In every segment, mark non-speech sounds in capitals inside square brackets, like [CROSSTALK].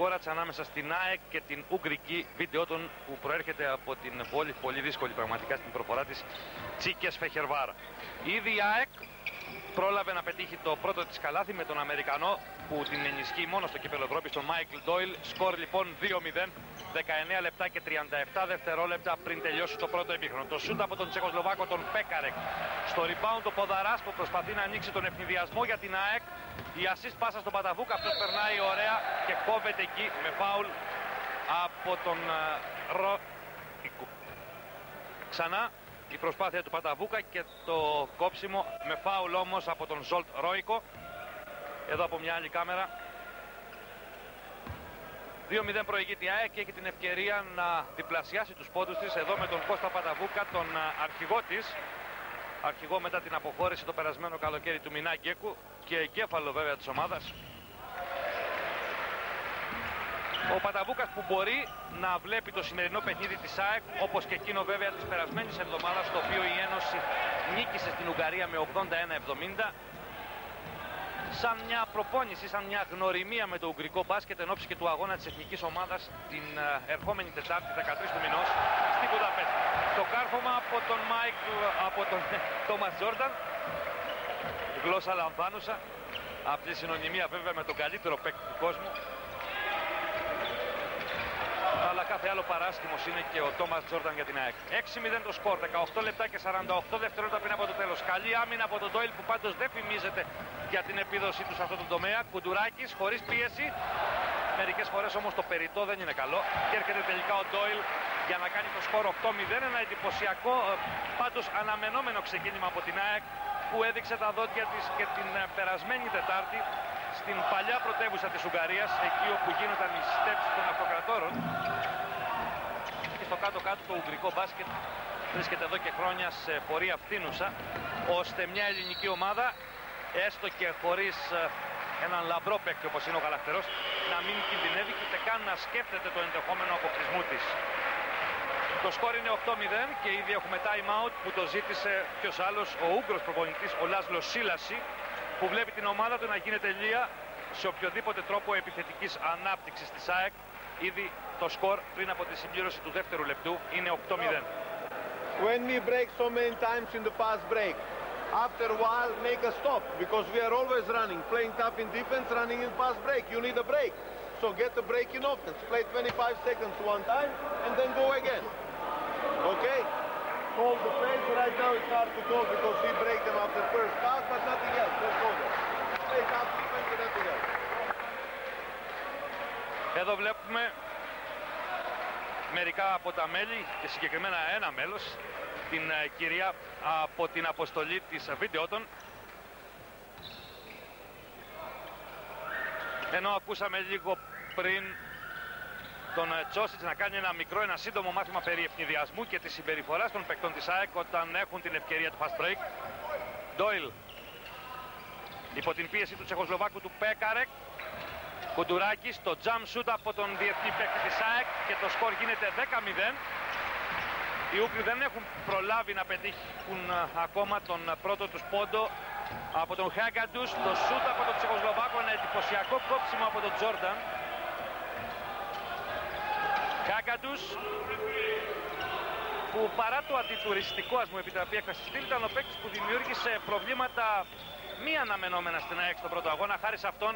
Σκόρατς ανάμεσα στην ΑΕΚ και την Ουγγρική βίντεο που προέρχεται από την πόλη, πολύ δύσκολη πραγματικά στην προφορά της Τσίκες Φεχερβάρα. Ήδη η ΑΕΚ πρόλαβε να πετύχει το πρώτο της καλάθι με τον Αμερικανό που την ενισχύει μόνο στο κύπελο Ευρώπης, τον Μάικλ Ντόιλ. Σκορ λοιπόν 2-0, 19 λεπτά και 37 δευτερόλεπτα πριν τελειώσει το πρώτο εμίχρονο. Το σούτ από τον Τσεχοσλοβάκο, τον Πέκαρεκ. Στο rebound ο Ποδαράς που προσπαθεί να ανοίξει τον ευνηδιασμό για την ΑΕΚ. Η assist πάσα στον Παταβούκα, αυτός περνάει ωραία και κόβεται εκεί με φάουλ από τον uh, Ρο... Ξανά η προσπάθεια του Παταβούκα και το κόψιμο με φάουλ όμως από τον Ζολτ Ρόικο. Εδώ από μια άλλη κάμερα. 2-0 προηγείται η ΑΕΚ και έχει την ευκαιρία να διπλασιάσει τους πόντους της εδώ με τον Κώστα Παταβούκα, τον αρχηγό της. Αρχηγό μετά την αποχώρηση το περασμένο καλοκαίρι του Μινά Γκέκου και εγκέφαλο βέβαια της ομάδας. Ο Παταβούκας που μπορεί να βλέπει το σημερινό παιχνίδι της ΑΕΚ όπως και εκείνο βέβαια της περασμένης εβδομάδας το οποίο η Ένωση νίκησε στην Ουγγαρία με 81-70 σαν μια προπόνηση, σαν μια γνωριμία με το Ουγγρικό μπάσκετ εν ώψη και του αγώνα της εθνικής ομάδας την ε, ερχόμενη Τετάρτη 13 του μηνός στη Βουδαπέστη. Το κάρφωμα από τον Μάικλ, από τον [LAUGHS] Τόμας Τζόρνταν, γλώσσα λαμβάνουσα, αυτή η συνωνυμία βέβαια με τον καλύτερο παίκτη του κόσμου αλλά κάθε άλλο παράστημο είναι και ο Τόμας Τζόρνταν για την ΑΕΚ. 6-0 το σκορ, 18 λεπτά και 48 δευτερόλεπτα πριν από το τέλος. Καλή άμυνα από τον Ντόιλ που πάντως δεν φημίζεται για την επίδοσή του σε αυτό το τομέα. Κουντουράκης χωρίς πίεση. Μερικές φορές όμως το περιττό δεν είναι καλό. Και έρχεται τελικά ο Ντόιλ για να κάνει το σκορ 8-0. Ένα εντυπωσιακό, ε, πάντως αναμενόμενο ξεκίνημα από την ΑΕΚ που έδειξε τα δόντια της και την ε, περασμένη Τετάρτη στην παλιά πρωτεύουσα της Ουγγαρίας, εκεί όπου γίνονταν οι στέψεις των αυτοκρατόρων. Και στο κάτω-κάτω το ουγγρικό μπάσκετ βρίσκεται εδώ και χρόνια σε πορεία φθήνουσα, ώστε μια ελληνική ομάδα, έστω και χωρίς ε, έναν λαμπρό παίκτη όπως είναι ο Γαλαχτερός, να μην κινδυνεύει και ούτε καν να σκέφτεται το ενδεχόμενο αποκλεισμού της. Το σκόρ είναι 8-0 και ήδη έχουμε time out που το ζήτησε ποιος άλλος, ο Ούγκρος προπονητής, ο Λάσλο Σίλαση, που βλέπει την ομάδα του να γίνεται λία σε οποιοδήποτε τρόπο επιθετικής ανάπτυξης της ΑΕΚ. Ήδη το σκορ πριν από τη συμπλήρωση του δεύτερου λεπτού είναι 8-0. When we break so many times in the fast break, after a while make a stop because we are always running, playing tough in defense, running in fast break. You need a break. So get the break in offense. Play 25 seconds one time and then go again. Εδώ βλέπουμε μερικά από τα μέλη και συγκεκριμένα ένα μέλος την ε, κυρία από την Αποστολή της Αφίδη Ενώ ακούσαμε λίγο πριν τον Τσόσιτς να κάνει ένα μικρό, ένα σύντομο μάθημα περί ευνηδιασμού και της συμπεριφοράς των παικτών της ΑΕΚ όταν έχουν την ευκαιρία του fast break. Ντόιλ υπό την πίεση του Τσεχοσλοβάκου του Πέκαρεκ. Κουντουράκης, το jump shoot από τον διεθνή παίκτη της ΑΕΚ και το σκορ γίνεται 10-0. Οι Ούκροι δεν έχουν προλάβει να πετύχουν ακόμα τον πρώτο τους πόντο από τον Χάγκαντους. Το σούτ από τον Τσεχοσλοβάκο, ένα εντυπωσιακό κόψιμο από τον Τζόρνταν. Χάγκαντους που παρά το αντιτουριστικό ας μου επιτραπεί έκφραση στυλ ήταν ο παίκτης που δημιούργησε προβλήματα μη αναμενόμενα στην ΑΕΚ στον πρώτο αγώνα. Χάρη σε αυτόν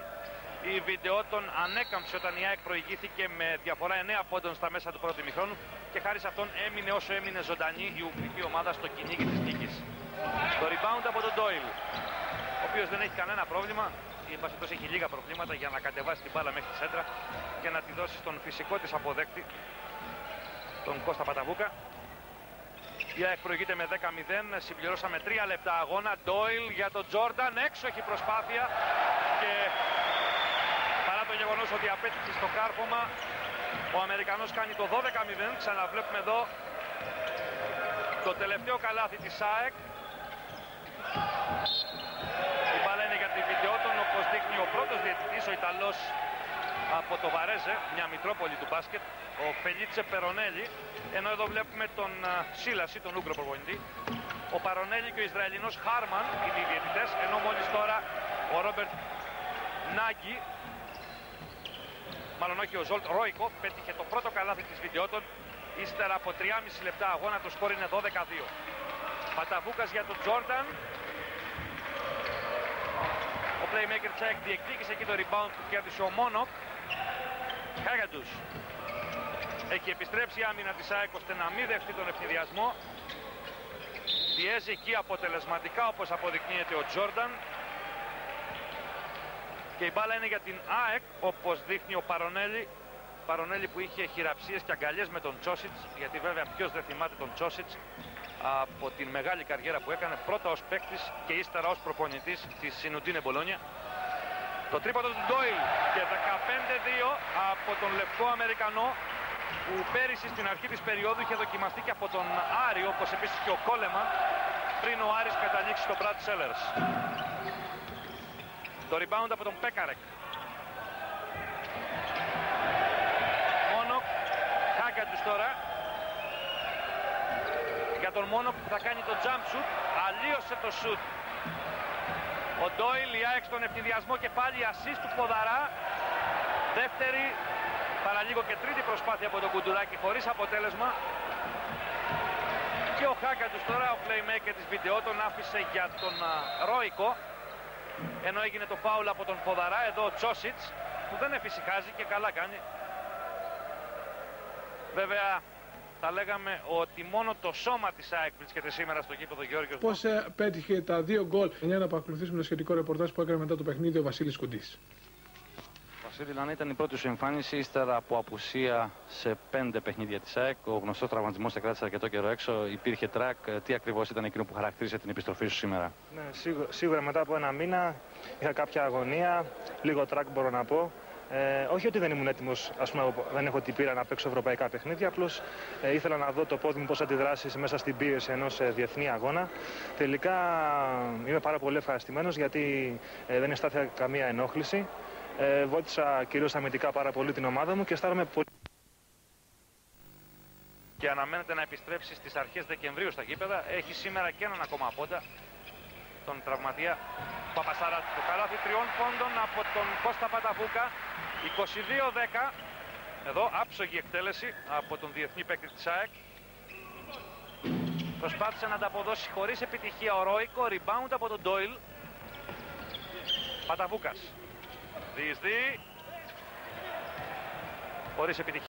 η βίντεο τον ανέκαμψε όταν η ΑΕΚ προηγήθηκε με διαφορά 9 πόντων στα μέσα του πρώτου ημιχρόνου και χάρη σε αυτόν έμεινε όσο έμεινε ζωντανή η Ουγγρική ομάδα στο κυνήγι της νίκης. Το rebound από τον Ντόιλ, ο οποίος δεν έχει κανένα πρόβλημα, η Πασιτός έχει λίγα προβλήματα για να κατεβάσει την μπάλα μέχρι τη σέντρα και να τη δώσει στον φυσικό της αποδέκτη, τον Κώστα Παταβούκα. Η ΑΕΚ προηγείται με 10-0, συμπληρώσαμε 3 λεπτά αγώνα. Ντόιλ για τον Τζόρνταν, έξοχη προσπάθεια και παρά το γεγονός ότι απέτυχε στο κάρφωμα, ο Αμερικανός κάνει το 12-0. Ξαναβλέπουμε εδώ το τελευταίο καλάθι της ΑΕΚ. Η μπάλα είναι για τη Βιντεότον, όπως δείχνει ο πρώτος διαιτητής, ο Ιταλός από το Βαρέζε, μια μητρόπολη του μπάσκετ, ο Φελίτσε Περονέλη, ενώ εδώ βλέπουμε τον Σίλαση, τον Ούγκρο προπονητή. Ο Παρονέλη και ο Ισραηλινός Χάρμαν είναι οι διαιτητές, ενώ μόλις τώρα ο Ρόμπερτ Νάγκη μάλλον όχι ο Ζολτ, Ρόικο, πέτυχε το πρώτο καλάθι της Βιντεοτόν. Ύστερα από 3,5 λεπτά αγώνα το σκορ είναι 12-2. Παταβούκας για τον Τζόρνταν. Ο playmaker Τσάικ διεκδίκησε εκεί το rebound που κέρδισε ο Μόνοκ. Χάγαντους. Έχει επιστρέψει η άμυνα της ΑΕΚ ώστε να μην δεχτεί τον ευθυδιασμό. Πιέζει εκεί αποτελεσματικά όπως αποδεικνύεται ο Τζόρνταν. Και η μπάλα είναι για την ΑΕΚ όπως δείχνει ο Παρονέλη. Παρονέλη που είχε χειραψίες και αγκαλιές με τον Τσόσιτς γιατί βέβαια ποιος δεν θυμάται τον Τσόσιτς από την μεγάλη καριέρα που έκανε πρώτα ως παίκτης και ύστερα ως προπονητής της Σινουτίνε Μπολόνια. Το τρίποντο του Ντόιλ και 15-2 από τον λευκό Αμερικανό που πέρυσι στην αρχή της περίοδου είχε δοκιμαστεί και από τον Άρη όπως επίσης και ο Κόλεμα πριν ο Άρης καταλήξει στο Brad Sellers. Το rebound από τον Πέκαρεκ. Μόνο τους τώρα. Για τον μόνο που θα κάνει το jump shoot. Αλλίωσε το shoot. Ο Ντόιλ η ΑΕΚ στον ευθυδιασμό και πάλι assist του Ποδαρά. Δεύτερη, παραλίγο και τρίτη προσπάθεια από τον Κουντουράκη χωρίς αποτέλεσμα. Και ο τους τώρα, ο playmaker της βίντεο, τον άφησε για τον Ρόικο ενώ έγινε το φάουλ από τον Ποδαρά εδώ ο Τσόσιτς που δεν εφησυχάζει και καλά κάνει βέβαια θα λέγαμε ότι μόνο το σώμα της ΑΕΚ βρίσκεται σήμερα στο γήπεδο Γιώργος Πώς ε, πέτυχε τα δύο γκολ για να παρακολουθήσουμε το σχετικό ρεπορτάζ που έκανε μετά το παιχνίδι ο Βασίλης Κουντής Βασίλη Λανή ήταν η πρώτη σου εμφάνιση ύστερα από απουσία σε πέντε παιχνίδια της ΑΕΚ. Ο γνωστός τραυματισμός σε κράτησε αρκετό καιρό έξω. Υπήρχε τρακ. Τι ακριβώς ήταν εκείνο που χαρακτήρισε την επιστροφή σου σήμερα; Ναι, σίγουρα, σίγουρα μετά από ένα μήνα είχα κάποια αγωνία. Λίγο τρακ μπορώ να πω. Ε, όχι ότι δεν ήμουν έτοιμος, ας πούμε, δεν έχω την πείρα να παίξω ευρωπαϊκά παιχνίδια. Απλώς ε, ήθελα να δω το πόδι μου πώς αντιδράσεις μέσα στην πίεση ενός ε, διεθνή αγώνα. Τελικά είμαι πάρα πολύ ευχαριστημένος γιατί ε, δεν αισθάνθηκα καμία ενόχληση. Ε, βότισα κυρίως αμυντικά πάρα πολύ την ομάδα μου και αισθάνομαι πολύ... Και αναμένεται να επιστρέψει στις αρχές Δεκεμβρίου στα γήπεδα. Έχει σήμερα και έναν ακόμα πόντα, τον τραυματία Παπασαράτη. Το καλάθι τριών πόντων από τον Κώστα Παταβούκα. 22-10. Εδώ άψογη εκτέλεση από τον διεθνή παίκτη της ΑΕΚ. Προσπάθησε να ανταποδώσει χωρίς επιτυχία ο Ρόικο. Rebound από τον Ντόιλ. Παταβούκας. Διεισδύει. Χωρίς επιτυχία.